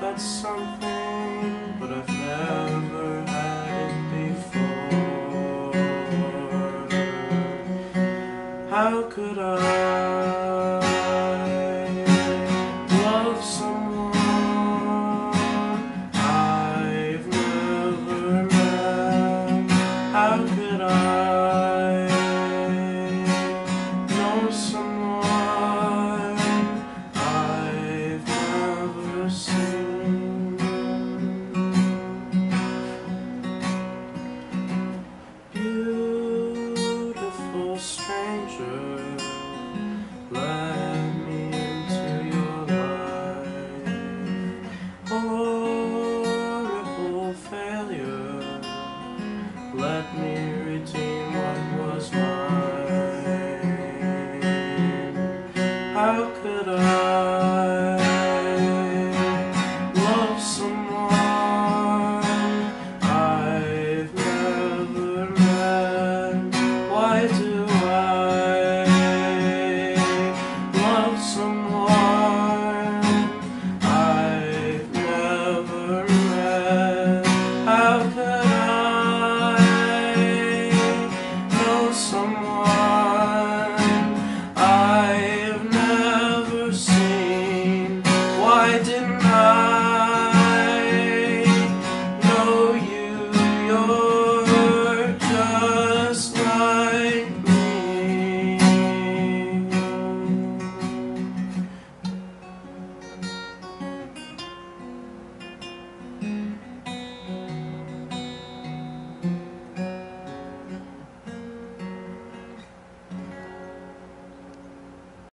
want something, but I've never had it before. How could I How could I?